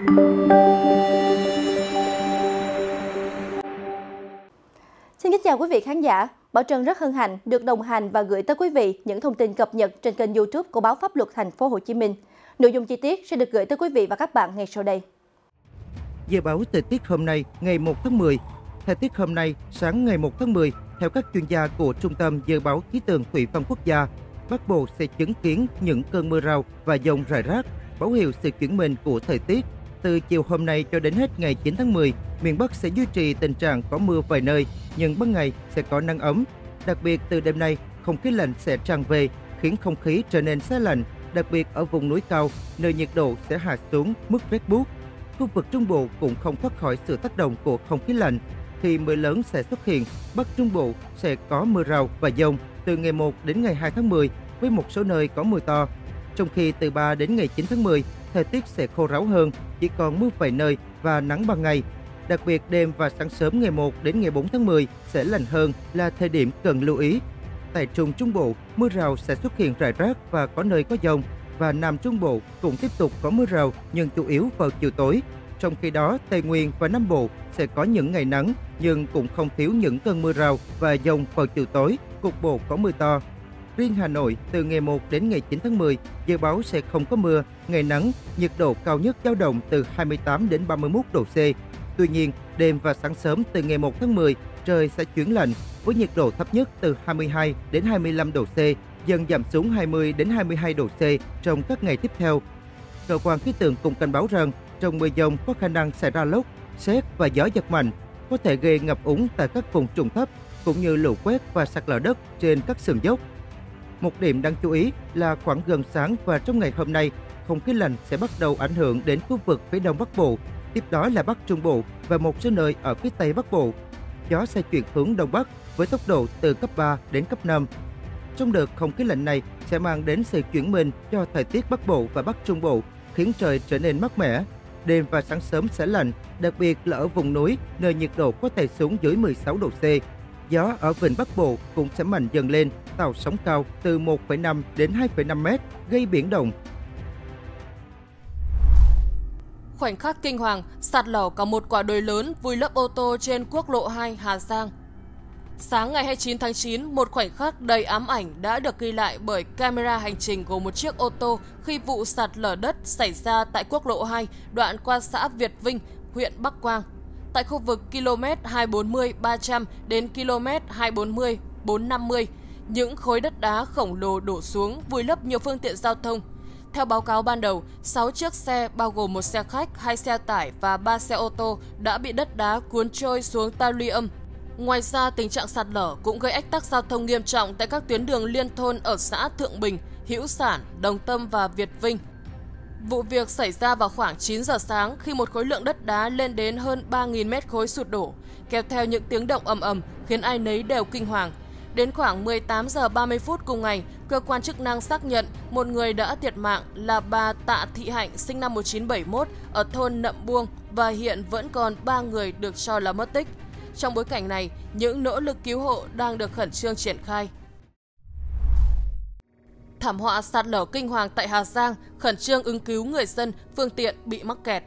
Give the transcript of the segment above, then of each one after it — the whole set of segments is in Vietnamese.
Xin kính chào quý vị khán giả. Bảo Trân rất hân hạnh được đồng hành và gửi tới quý vị những thông tin cập nhật trên kênh YouTube của báo Pháp luật Thành phố Hồ Chí Minh. Nội dung chi tiết sẽ được gửi tới quý vị và các bạn ngay sau đây. Dự báo thời tiết hôm nay, ngày 1 tháng 10. Thời tiết hôm nay, sáng ngày 1 tháng 10, theo các chuyên gia của Trung tâm Dự báo Khí tượng Thủy văn Quốc gia, Bắc Bộ sẽ chứng kiến những cơn mưa rào và dông rải rác, báo hiệu sự chuyển mình của thời tiết. Từ chiều hôm nay cho đến hết ngày 9 tháng 10, miền Bắc sẽ duy trì tình trạng có mưa vài nơi, nhưng ban ngày sẽ có nắng ấm. Đặc biệt từ đêm nay, không khí lạnh sẽ tràn về, khiến không khí trở nên xe lạnh, đặc biệt ở vùng núi cao, nơi nhiệt độ sẽ hạ xuống mức rét buốt. Khu vực Trung Bộ cũng không thoát khỏi sự tác động của không khí lạnh, thì mưa lớn sẽ xuất hiện. Bắc Trung Bộ sẽ có mưa rào và dông từ ngày 1 đến ngày 2 tháng 10, với một số nơi có mưa to. Trong khi từ 3 đến ngày 9 tháng 10, thời tiết sẽ khô ráo hơn, chỉ còn mưa vài nơi và nắng ban ngày. Đặc biệt đêm và sáng sớm ngày 1 đến ngày 4 tháng 10 sẽ lạnh hơn là thời điểm cần lưu ý. Tại Trung Trung Bộ, mưa rào sẽ xuất hiện rải rác và có nơi có dông và Nam Trung Bộ cũng tiếp tục có mưa rào nhưng chủ yếu vào chiều tối. Trong khi đó, Tây Nguyên và Nam Bộ sẽ có những ngày nắng nhưng cũng không thiếu những cơn mưa rào và dông vào chiều tối, cục bộ có mưa to. Riêng Hà Nội, từ ngày 1 đến ngày 9 tháng 10, dự báo sẽ không có mưa, ngày nắng, nhiệt độ cao nhất dao động từ 28 đến 31 độ C. Tuy nhiên, đêm và sáng sớm từ ngày 1 tháng 10, trời sẽ chuyển lạnh với nhiệt độ thấp nhất từ 22 đến 25 độ C, dần giảm xuống 20 đến 22 độ C trong các ngày tiếp theo. Cơ quan khí tượng cũng cảnh báo rằng trong mưa dông có khả năng xảy ra lốc, xét và gió giật mạnh, có thể gây ngập úng tại các vùng trũng thấp cũng như lũ quét và sạt lở đất trên các sườn dốc. Một điểm đáng chú ý là khoảng gần sáng và trong ngày hôm nay, không khí lạnh sẽ bắt đầu ảnh hưởng đến khu vực phía đông bắc bộ, tiếp đó là bắc trung bộ và một số nơi ở phía tây bắc bộ. Gió sẽ chuyển hướng đông bắc với tốc độ từ cấp 3 đến cấp 5. Trong đợt không khí lạnh này sẽ mang đến sự chuyển mình cho thời tiết Bắc Bộ và Bắc Trung Bộ, khiến trời trở nên mát mẻ. Đêm và sáng sớm sẽ lạnh, đặc biệt là ở vùng núi, nơi nhiệt độ có thể xuống dưới 16 độ C. Gió ở vịnh Bắc Bộ cũng sẽ mạnh dần lên, tạo sóng cao từ 1,5 đến 2,5 mét, gây biển động. Khoảnh khắc kinh hoàng, sạt lở cả một quả đồi lớn vùi lấp ô tô trên quốc lộ 2 Hà Giang. Sáng ngày 29 tháng 9, một khoảnh khắc đầy ám ảnh đã được ghi lại bởi camera hành trình của một chiếc ô tô khi vụ sạt lở đất xảy ra tại quốc lộ 2, đoạn qua xã Việt Vinh, huyện Bắc Quang. Tại khu vực km 240-300 đến km 240-450, những khối đất đá khổng lồ đổ xuống vùi lấp nhiều phương tiện giao thông. Theo báo cáo ban đầu, 6 chiếc xe bao gồm một xe khách, hai xe tải và 3 xe ô tô đã bị đất đá cuốn trôi xuống ta luy âm Ngoài ra, tình trạng sạt lở cũng gây ách tắc giao thông nghiêm trọng tại các tuyến đường liên thôn ở xã Thượng Bình, Hữu Sản, Đồng Tâm và Việt Vinh. Vụ việc xảy ra vào khoảng 9 giờ sáng khi một khối lượng đất đá lên đến hơn 3.000 mét khối sụt đổ, kéo theo những tiếng động ầm ầm khiến ai nấy đều kinh hoàng. Đến khoảng 18 giờ 30 phút cùng ngày, cơ quan chức năng xác nhận một người đã thiệt mạng là bà Tạ Thị Hạnh sinh năm 1971 ở thôn Nậm Buông và hiện vẫn còn 3 người được cho là mất tích. Trong bối cảnh này, những nỗ lực cứu hộ đang được khẩn trương triển khai. Thảm họa sạt lở kinh hoàng tại Hà Giang khẩn trương ứng cứu người dân, phương tiện bị mắc kẹt.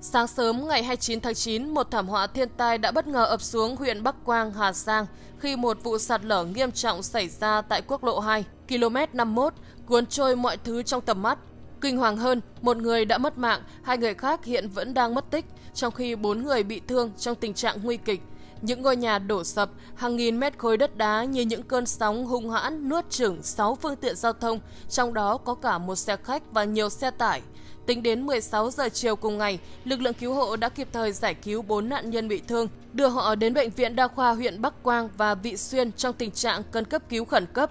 Sáng sớm ngày 29 tháng 9, một thảm họa thiên tai đã bất ngờ ập xuống huyện Bắc Quang, Hà Giang khi một vụ sạt lở nghiêm trọng xảy ra tại quốc lộ 2, km 51, cuốn trôi mọi thứ trong tầm mắt. Kinh hoàng hơn, một người đã mất mạng, hai người khác hiện vẫn đang mất tích, trong khi bốn người bị thương trong tình trạng nguy kịch. Những ngôi nhà đổ sập, hàng nghìn mét khối đất đá như những cơn sóng hung hãn nuốt chửng 6 phương tiện giao thông, trong đó có cả một xe khách và nhiều xe tải. Tính đến 16 giờ chiều cùng ngày, lực lượng cứu hộ đã kịp thời giải cứu 4 nạn nhân bị thương, đưa họ đến bệnh viện đa khoa huyện Bắc Quang và Vị Xuyên trong tình trạng cần cấp cứu khẩn cấp.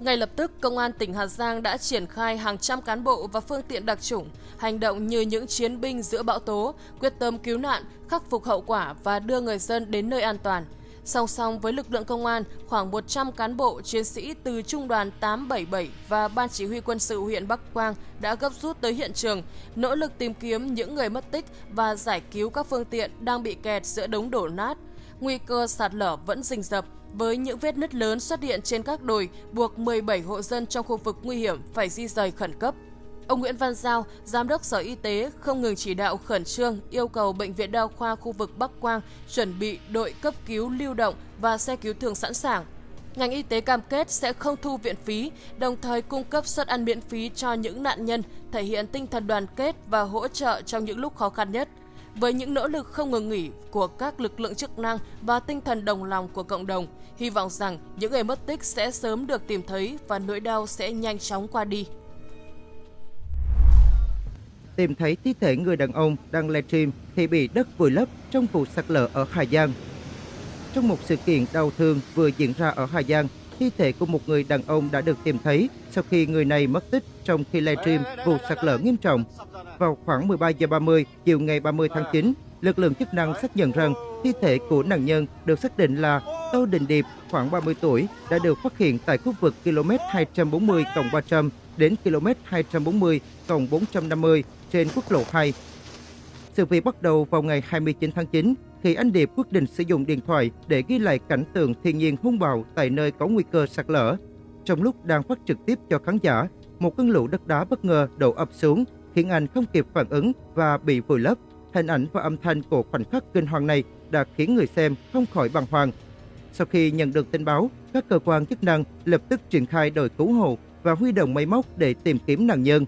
Ngay lập tức, Công an tỉnh Hà Giang đã triển khai hàng trăm cán bộ và phương tiện đặc chủng, hành động như những chiến binh giữa bão tố, quyết tâm cứu nạn, khắc phục hậu quả và đưa người dân đến nơi an toàn. Song song với lực lượng công an, khoảng 100 cán bộ chiến sĩ từ Trung đoàn 877 và Ban Chỉ huy quân sự huyện Bắc Quang đã gấp rút tới hiện trường, nỗ lực tìm kiếm những người mất tích và giải cứu các phương tiện đang bị kẹt giữa đống đổ nát. Nguy cơ sạt lở vẫn rình rập, với những vết nứt lớn xuất hiện trên các đồi, buộc 17 hộ dân trong khu vực nguy hiểm phải di rời khẩn cấp. ông Nguyễn Văn Giao, Giám đốc Sở Y tế không ngừng chỉ đạo khẩn trương yêu cầu Bệnh viện Đa khoa khu vực Bắc Quang chuẩn bị đội cấp cứu lưu động và xe cứu thương sẵn sàng. Ngành y tế cam kết sẽ không thu viện phí, đồng thời cung cấp suất ăn miễn phí cho những nạn nhân, thể hiện tinh thần đoàn kết và hỗ trợ trong những lúc khó khăn nhất. Với những nỗ lực không ngừng nghỉ của các lực lượng chức năng và tinh thần đồng lòng của cộng đồng, hy vọng rằng những người mất tích sẽ sớm được tìm thấy và nỗi đau sẽ nhanh chóng qua đi. Tìm thấy thi thể người đàn ông đang livestream thì bị đất vùi lấp trong vụ sạt lở ở Hà Giang. Trong một sự kiện đau thương vừa diễn ra ở Hà Giang, thi thể của một người đàn ông đã được tìm thấy sau khi người này mất tích trong khi livestream vụ sạt lở nghiêm trọng. Vào khoảng 13 giờ 30 chiều ngày 30 tháng 9, lực lượng chức năng xác nhận rằng thi thể của nạn nhân được xác định là Tô Đình Điệp, khoảng 30 tuổi, đã được phát hiện tại khu vực km 240 300 đến km 240 450 trên quốc lộ 2. Sự việc bắt đầu vào ngày 29 tháng 9 khi anh Điệp quyết định sử dụng điện thoại để ghi lại cảnh tượng thiên nhiên hung bạo tại nơi có nguy cơ sạt lở. Trong lúc đang phát trực tiếp cho khán giả, một cơn lũ đất đá bất ngờ đổ ập xuống khiến anh không kịp phản ứng và bị vùi lấp. Hình ảnh và âm thanh của khoảnh khắc kinh hoàng này đã khiến người xem không khỏi bàng hoàng. Sau khi nhận được tin báo, các cơ quan chức năng lập tức triển khai đội cứu hộ và huy động máy móc để tìm kiếm nạn nhân.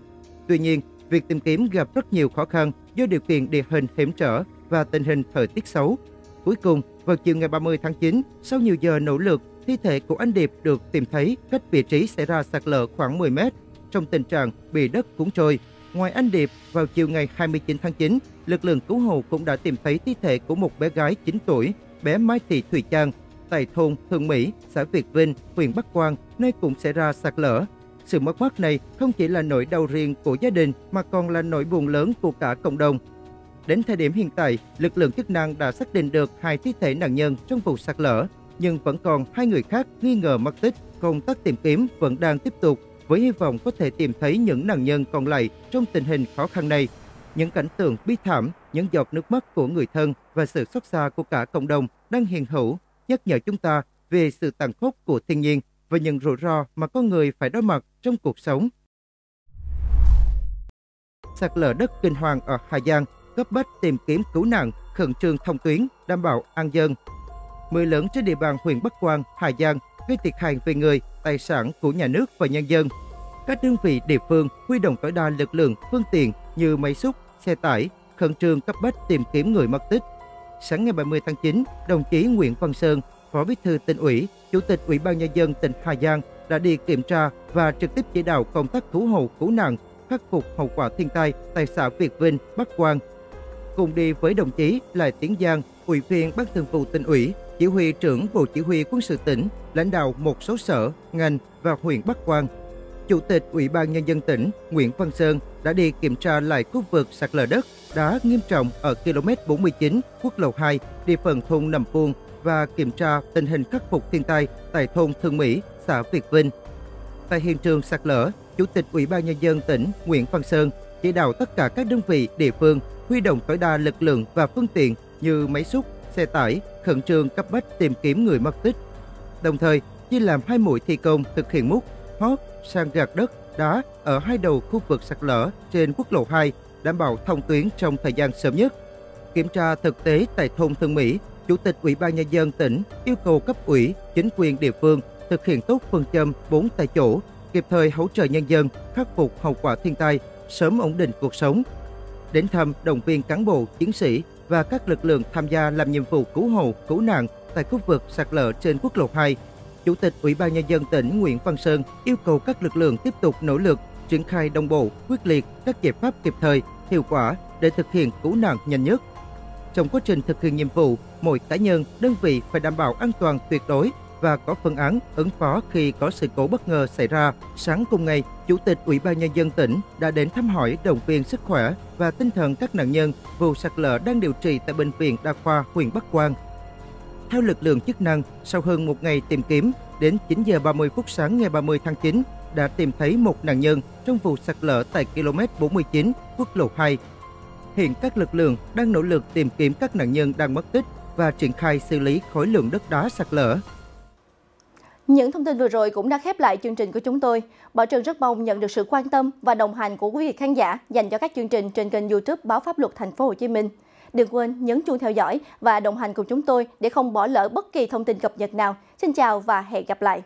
Tuy nhiên, việc tìm kiếm gặp rất nhiều khó khăn do điều kiện địa hình hiểm trở và tình hình thời tiết xấu. Cuối cùng, vào chiều ngày 30 tháng 9, sau nhiều giờ nỗ lực, thi thể của anh Điệp được tìm thấy cách vị trí xảy ra sạt lở khoảng 10 mét, trong tình trạng bị đất cuốn trôi. Ngoài anh Điệp, vào chiều ngày 29 tháng 9, lực lượng cứu hộ cũng đã tìm thấy thi thể của một bé gái 9 tuổi, bé Mai Thị Thùy Trang, tại thôn Thượng Mỹ, xã Việt Vinh, huyện Bắc Quang, nơi cũng xảy ra sạt lở. Sự mất mát này không chỉ là nỗi đau riêng của gia đình mà còn là nỗi buồn lớn của cả cộng đồng. Đến thời điểm hiện tại, lực lượng chức năng đã xác định được hai thi thể nạn nhân trong vụ sạt lở, nhưng vẫn còn hai người khác nghi ngờ mất tích. Công tác tìm kiếm vẫn đang tiếp tục với hy vọng có thể tìm thấy những nạn nhân còn lại trong tình hình khó khăn này. Những cảnh tượng bi thảm, những giọt nước mắt của người thân và sự xót xa của cả cộng đồng đang hiện hữu nhắc nhở chúng ta về sự tàn khốc của thiên nhiên và những rủi ro mà con người phải đối mặt trong cuộc sống. Sạt lở đất kinh hoàng ở Hà Giang cấp bách tìm kiếm cứu nạn, khẩn trương thông tuyến, đảm bảo an dân. Mưa lớn trên địa bàn huyện Bắc Quang, Hà Giang gây thiệt hại về người, tài sản của nhà nước và nhân dân. Các đơn vị địa phương huy động tối đa lực lượng, phương tiện như máy xúc, xe tải, khẩn trương cấp bách tìm kiếm người mất tích. Sáng ngày 30 tháng 9, đồng chí Nguyễn Văn Sơn, Phó Bí thư tỉnh ủy, Chủ tịch Ủy ban nhân dân tỉnh Hà Giang đã đi kiểm tra và trực tiếp chỉ đạo công tác cứu hộ cứu nạn, khắc phục hậu quả thiên tai tại xã Việt Vinh, Bắc Quang. Cùng đi với đồng chí Lại Tiến Giang, Ủy viên Ban Thường vụ tỉnh ủy, Chỉ huy trưởng Bộ Chỉ huy Quân sự tỉnh, lãnh đạo một số sở, ngành và huyện Bắc Quang. Chủ tịch Ủy ban Nhân dân tỉnh Nguyễn Văn Sơn đã đi kiểm tra lại khu vực sạt lở đất đá nghiêm trọng ở km 49 quốc lộ 2 địa phận thôn Nầm Puông và kiểm tra tình hình khắc phục thiên tai tại thôn Thương Mỹ, xã Việt Vinh. Tại hiện trường sạt lở, Chủ tịch Ủy ban Nhân dân tỉnh Nguyễn Văn Sơn chỉ đạo tất cả các đơn vị địa phương huy động tối đa lực lượng và phương tiện như máy xúc, xe tải, khẩn trương cấp bách tìm kiếm người mất tích. Đồng thời, chia làm hai mũi thi công thực hiện múc, hót, sang gạt đất, đá ở hai đầu khu vực sạt lở trên quốc lộ 2, đảm bảo thông tuyến trong thời gian sớm nhất. Kiểm tra thực tế tại thôn Thương Mỹ, Chủ tịch Ủy ban Nhân dân tỉnh yêu cầu cấp ủy, chính quyền địa phương thực hiện tốt phương châm 4 tại chỗ, kịp thời hỗ trợ nhân dân khắc phục hậu quả thiên tai, sớm ổn định cuộc sống. Đến thăm động viên cán bộ, chiến sĩ và các lực lượng tham gia làm nhiệm vụ cứu hộ, cứu nạn tại khu vực sạt lở trên quốc lộ 2, Chủ tịch Ủy ban Nhân dân tỉnh Nguyễn Văn Sơn yêu cầu các lực lượng tiếp tục nỗ lực triển khai đồng bộ, quyết liệt các giải pháp kịp thời, hiệu quả để thực hiện cứu nạn nhanh nhất. Trong quá trình thực hiện nhiệm vụ, mỗi cá nhân, đơn vị phải đảm bảo an toàn tuyệt đối và có phương án ứng phó khi có sự cố bất ngờ xảy ra. Sáng cùng ngày, Chủ tịch Ủy ban Nhân dân tỉnh đã đến thăm hỏi động viên sức khỏe và tinh thần các nạn nhân vụ sạt lở đang điều trị tại Bệnh viện Đa khoa huyện Bắc Quang. Theo lực lượng chức năng, sau hơn một ngày tìm kiếm, đến 9 giờ 30 phút sáng ngày 30 tháng 9 đã tìm thấy một nạn nhân trong vụ sạt lở tại km 49 quốc lộ 2. Hiện các lực lượng đang nỗ lực tìm kiếm các nạn nhân đang mất tích và triển khai xử lý khối lượng đất đá sạt lở Những thông tin vừa rồi cũng đã khép lại chương trình của chúng tôi. Bảo Trần rất mong nhận được sự quan tâm và đồng hành của quý vị khán giả dành cho các chương trình trên kênh YouTube Báo Pháp Luật Thành phố Hồ Chí Minh. Đừng quên nhấn chuông theo dõi và đồng hành cùng chúng tôi để không bỏ lỡ bất kỳ thông tin cập nhật nào. Xin chào và hẹn gặp lại.